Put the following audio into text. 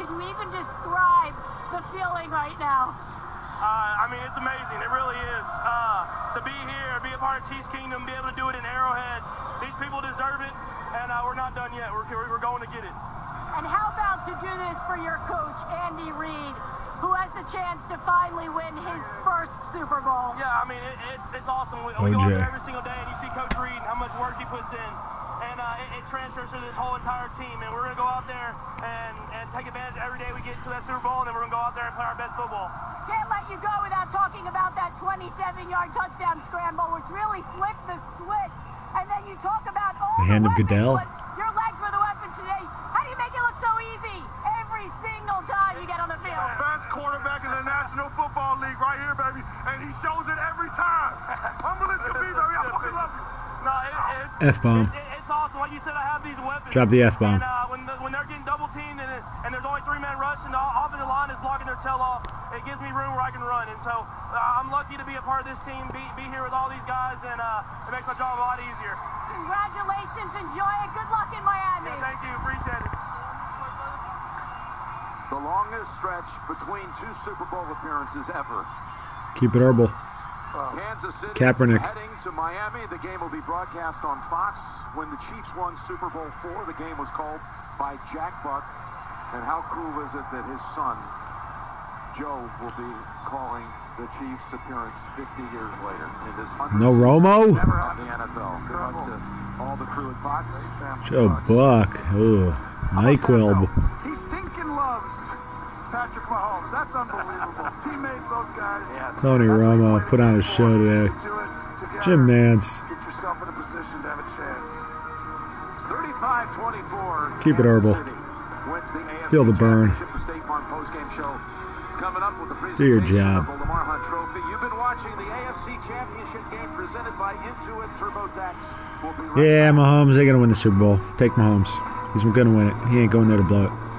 Can you even describe the feeling right now? Uh, I mean, it's amazing. It really is. Uh, to be here, be a part of Chiefs Kingdom, be able to do it in Arrowhead. These people deserve it, and uh, we're not done yet. We're, we're going to get it. And how about to do this for your coach, Andy Reid, who has the chance to finally win his first Super Bowl? Yeah, I mean, it, it's, it's awesome. We, we go out there every single day, and you see Coach Reid and how much work he puts in. And uh, it, it, transfers to this whole entire team. And we're going to go out there and, and take advantage every day we get to that Super Bowl, and then we're going to go out there and play our best football. Can't let you go without talking about that 27-yard touchdown scramble, which really flipped the switch. And then you talk about all the hand the of Goodell. Your legs were the weapons today. How do you make it look so easy every single time you get on the field? Best quarterback in the National Football League right here, baby. And he shows it every time. Humble as can be, baby. I fucking love you. No, it, F-bomb. It, it's awesome. Like you said, I have these weapons. Drop the F-bomb. And uh, when, the, when they're getting double teamed and, and there's only three men rushing, the offensive line is blocking their tail off. It gives me room where I can run. And so uh, I'm lucky to be a part of this team, be, be here with all these guys, and uh, it makes my job a lot easier. Congratulations. Enjoy it. Good luck in Miami. Yeah, thank you. Appreciate it. The longest stretch between two Super Bowl appearances ever. Keep it herbal. Kansas City Kaepernick. heading to Miami. The game will be broadcast on Fox. When the Chiefs won Super Bowl four, the game was called by Jack Buck. And how cool is it that his son, Joe, will be calling the Chiefs' appearance 50 years later in this No Romo? Never on the NFL. Good luck to all the crew at Fox. Joe Buck. Ooh. NyQuil. He stinking loves Patrick Mahomes. That's unbelievable. Teammates, those guys. Tony Romo put on a show today. Jim Nantz. Get yourself in a position to have a chance. 35-24. Keep it herbal. Feel the burn. Do your job. You've been watching the AFC Championship game presented by Intuit TurboTax. Yeah, Mahomes, they're going to win the Super Bowl. Take Mahomes. He's going to win it. He ain't going there to blow it.